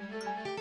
Música